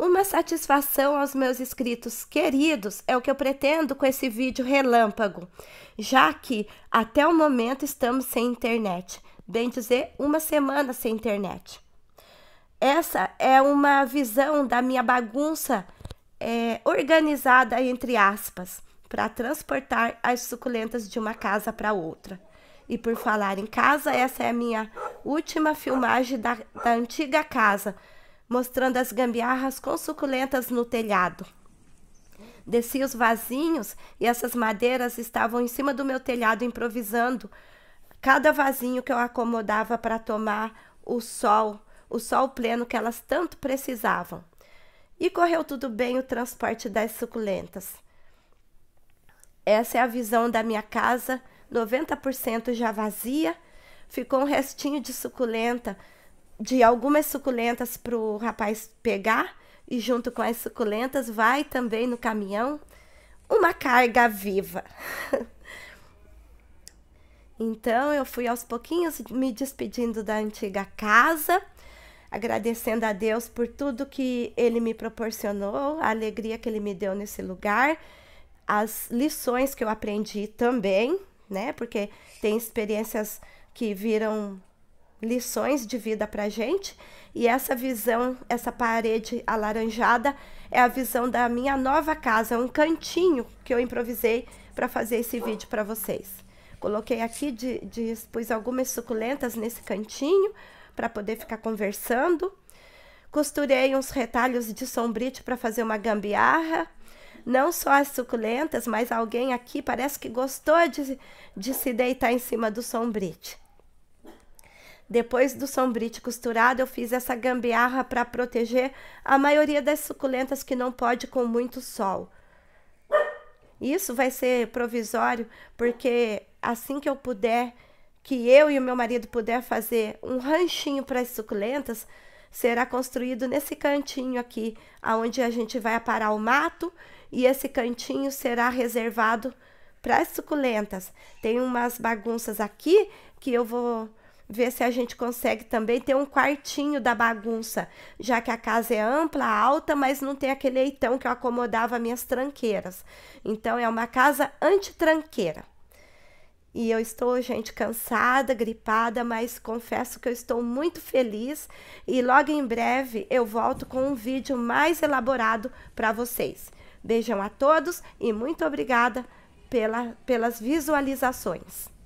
Uma satisfação aos meus inscritos queridos é o que eu pretendo com esse vídeo relâmpago, já que até o momento estamos sem internet, bem dizer, uma semana sem internet. Essa é uma visão da minha bagunça é, organizada, entre aspas, para transportar as suculentas de uma casa para outra. E por falar em casa, essa é a minha última filmagem da, da antiga casa, mostrando as gambiarras com suculentas no telhado. Desci os vasinhos e essas madeiras estavam em cima do meu telhado improvisando. Cada vasinho que eu acomodava para tomar o sol, o sol pleno que elas tanto precisavam. E correu tudo bem o transporte das suculentas. Essa é a visão da minha casa 90% já vazia. Ficou um restinho de suculenta, de algumas suculentas para o rapaz pegar. E junto com as suculentas vai também no caminhão uma carga viva. então eu fui aos pouquinhos me despedindo da antiga casa, agradecendo a Deus por tudo que ele me proporcionou, a alegria que ele me deu nesse lugar, as lições que eu aprendi também, né? Porque tem experiências que viram lições de vida para gente. E essa visão, essa parede alaranjada, é a visão da minha nova casa, um cantinho que eu improvisei para fazer esse vídeo para vocês. Coloquei aqui, de, de, pus algumas suculentas nesse cantinho para poder ficar conversando. Costurei uns retalhos de sombrite para fazer uma gambiarra não só as suculentas, mas alguém aqui parece que gostou de, de se deitar em cima do sombrite. Depois do sombrite costurado, eu fiz essa gambiarra para proteger a maioria das suculentas que não pode com muito sol. Isso vai ser provisório, porque assim que eu puder, que eu e o meu marido puder fazer um ranchinho para as suculentas, será construído nesse cantinho aqui, aonde a gente vai aparar o mato e esse cantinho será reservado para as suculentas. Tem umas bagunças aqui que eu vou ver se a gente consegue também ter um quartinho da bagunça, já que a casa é ampla, alta, mas não tem aquele leitão que eu acomodava minhas tranqueiras. Então é uma casa antitranqueira. E eu estou, gente, cansada, gripada, mas confesso que eu estou muito feliz e logo em breve eu volto com um vídeo mais elaborado para vocês. Beijão a todos e muito obrigada pela, pelas visualizações.